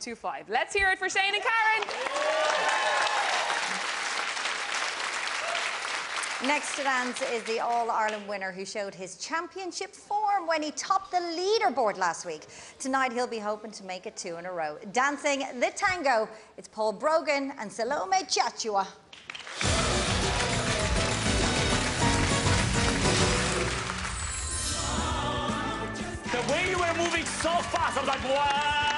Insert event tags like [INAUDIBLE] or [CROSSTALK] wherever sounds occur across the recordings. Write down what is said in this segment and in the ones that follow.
25. Let's hear it for Shane and Karen. Next to dance is the All Ireland winner who showed his championship form when he topped the leaderboard last week. Tonight he'll be hoping to make it two in a row. Dancing the tango, it's Paul Brogan and Salome Chachua. The way you were moving so fast, I'm like, what?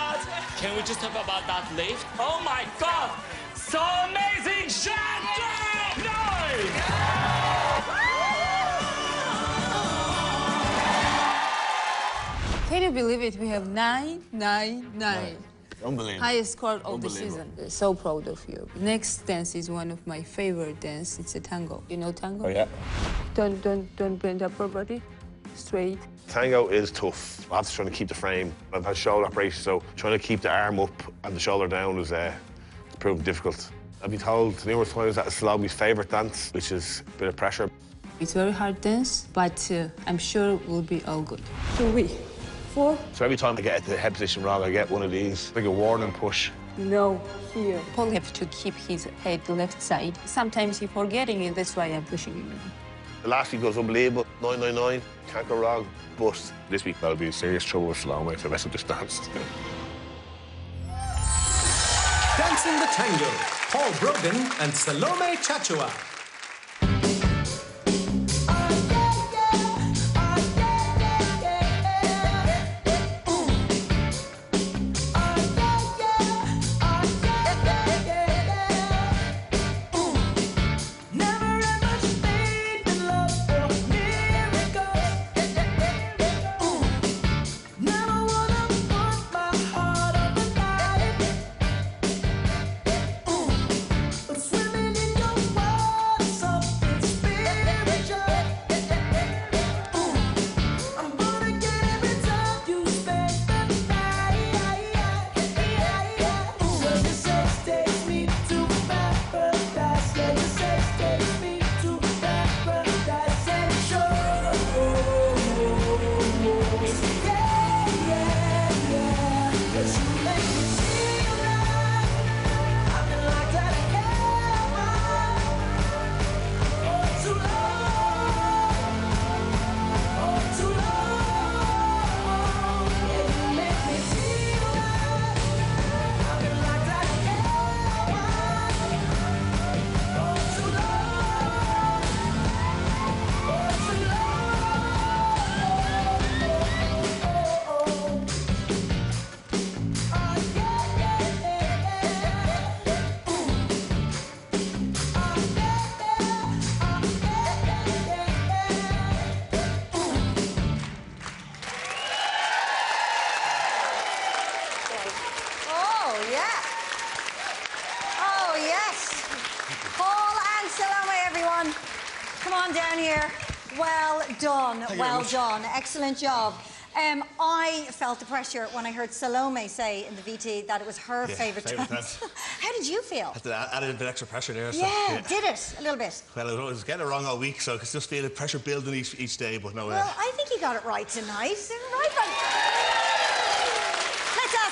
Can we just talk about that lift? Oh my god! So amazing! Shut up! No! Can you believe it? We have nine, nine, nine. Unbelievable. Highest score of the season. So proud of you. Next dance is one of my favorite dance. It's a tango. You know tango? Oh, yeah. Don't don't don't bend upper body. Straight. Tango is tough. I have to try to keep the frame. I've had shoulder operation, so trying to keep the arm up and the shoulder down is uh, it's proven difficult. I've been told numerous times that it's Salome's favourite dance, which is a bit of pressure. It's very hard dance, but uh, I'm sure we'll be all good. Three, four, So every time I get at the head position wrong, I get one of these, like a warning push. no, here. Paul has to keep his head left side. Sometimes he's forgetting it, that's why I'm pushing him. The last week was unbelievable, 999, can't go wrong. But this week I'll be in serious trouble with Salome if I mess up this dance. Dancing the Tango, Paul Brogan and Salome Chachua. Salome, everyone. Come on down here. Well done. well done. Excellent job. Um, I felt the pressure when I heard Salome say in the VT that it was her Yeah, favourite dance. [LAUGHS] How did you feel? Had to add add a bit extra pressure there. So, Yeah, did it a little bit. Well, I was getting it wrong all week, so I could just feel the pressure building each, each day, but no. Well, I think you got it right tonight. Right, right.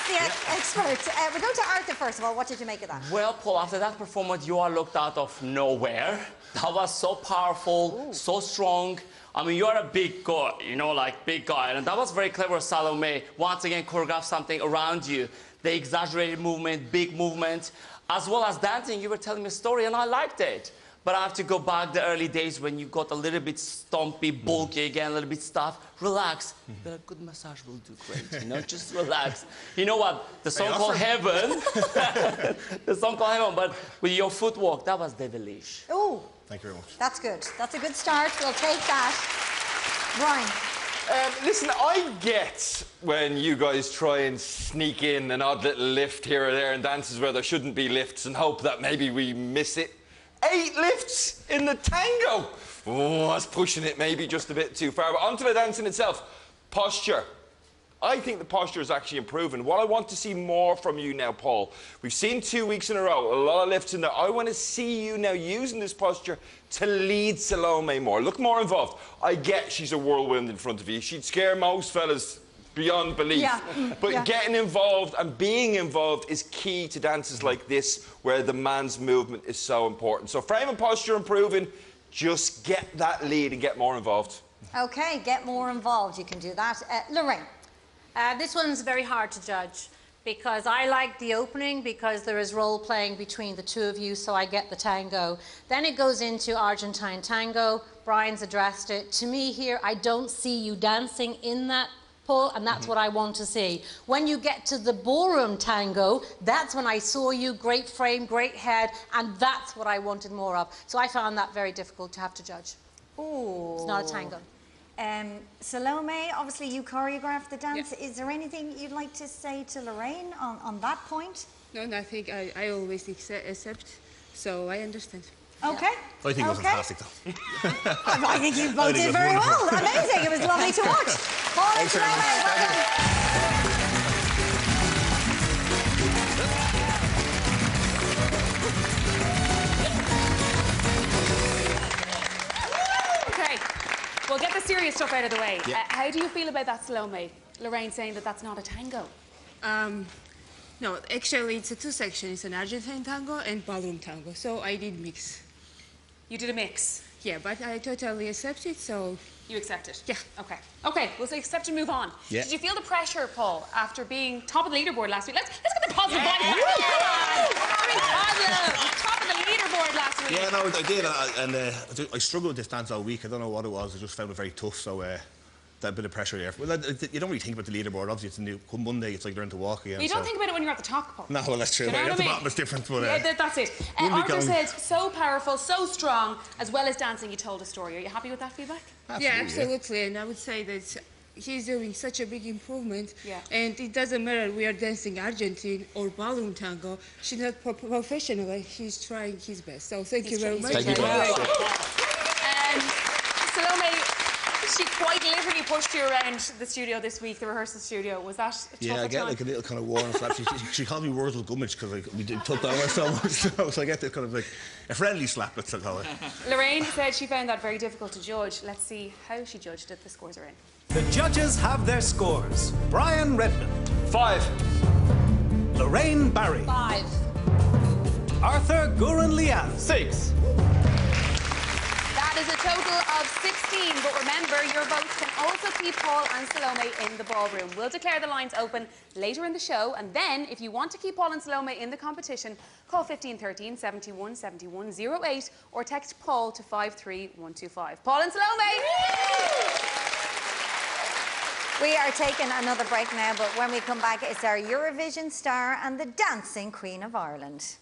Ask the ex- experts. Uh, we'll go to Arthur first of all. What did you make of that? Well, Paul, after that performance, you are looked out of nowhere. That was so powerful, so strong. I mean, you're a big guy, you know, like big guy. And that was very clever, Salome. Once again, choreographed something around you. The exaggerated movement, big movement, as well as dancing. You were telling me a story, and I liked it. But I have to go back the early days when you got a little bit stumpy, bulky again, a little bit stuff. Relax. But a good massage will do great, you know? Just relax. You know what? The song called Heaven, [LAUGHS] the song called Heaven, but with your footwork, that was devilish. Oh, Thank you very much. that's good. That's a good start. We'll take that. Brian. Um, listen, I get when you guys try and sneak in an odd little lift here or there in dances where there shouldn't be lifts and hope that maybe we miss it. Eight lifts in the tango! Oh, that's pushing it maybe just a bit too far. But onto the dancing itself. Posture. I think the posture is actually improving. What I want to see more from you now, Paul, we've seen two weeks in a row, a lot of lifts in there. I want to see you now using this posture to lead Salome more. Look more involved. I get she's a whirlwind in front of you. She'd scare most fellas beyond belief. Yeah, mm, But yeah. getting involved and being involved is key to dances like this, where the man's movement is so important. So frame and posture improving, just get that lead and get more involved. Okay, get more involved. You can do that. Uh, Lorraine. Uh, this one's very hard to judge because I like the opening because there is role playing between the two of you, so I get the tango. Then it goes into Argentine tango. Brian's addressed it. To me, here, I don't see you dancing in that pull, and that's what I want to see. When you get to the ballroom tango, that's when I saw you, great frame, great head, and that's what I wanted more of. So I found that very difficult to have to judge. Ooh. It's not a tango. Um, Salome, obviously you choreographed the dance. Is there anything you'd like to say to Lorraine on, on that point? No, nothing. I, I always accept, accept, so I understand. Okay. I think it was okay. fantastic, though. [LAUGHS] I think you both think did it was very well. wonderful. Amazing. It was [LAUGHS] lovely to watch. Paul and Thanks very Salome, well done. Okay, get the serious stuff out of the way. Yeah. Uh, how do you feel about that Salome? Lorraine saying that that's not a tango. Um, no, actually, it's a two section. It's an Argentine tango and ballroom tango. So I did mix. You did a mix. Yeah, but I totally accept it. So You accept it? Yeah. Okay. Okay, we'll say accept and move on. Yeah. Did you feel the pressure, Paul, after being top of the leaderboard last week? Let's, let's get the positive vibe. Come on! Very positive. Top of the leaderboard last week. Yeah, no, I did, uh, and uh, I I struggled with this dance all week. I don't know what it was. I just found it very tough. So uh, that bit of pressure there. Well, that- that- you don't really think about the leaderboard. Obviously, it's a new. Come Monday, it's like learning to walk again. But you don't so- think about it when you're at the top, Paul. No, well, that's true. You know At what I the mean? bottom it's different, but, uh, yeah, that- that's it. Uh, Arthur going- said, so powerful, so strong, as well as dancing, you told a story. Are you happy with that feedback? yeah, absolutely. And I would say that he's doing such a big improvement. Yeah. And it doesn't matter we are dancing Argentine or ballroom tango. She's not pro- professional. He's trying his best. So thank you very much. Thank you very much. Um, Salome, she quite literally pushed you around the studio this week, the rehearsal studio. Was that a tough Yeah, I get time? like a little kind of war and slap. She, she, she called me Wurzel Gummidge because like, we did, took over [LAUGHS] so much. So, so I get this kind of like a friendly slap, let's call it. Lorraine said she found that very difficult to judge. Let's see how she judged it. The scores are in. The judges have their scores. Brian Redmond, Five. Lorraine Barry, Five. Arthur Gourounlian, Six. A total of 16, but remember, your votes can also keep Paul and Salome in the ballroom. We'll declare the lines open later in the show, and then, if you want to keep Paul and Salome in the competition, call 1513 71 71 08 or text Paul to 53125. Paul and Salome! We are taking another break now, but when we come back, it's our Eurovision star and the dancing Queen of Ireland.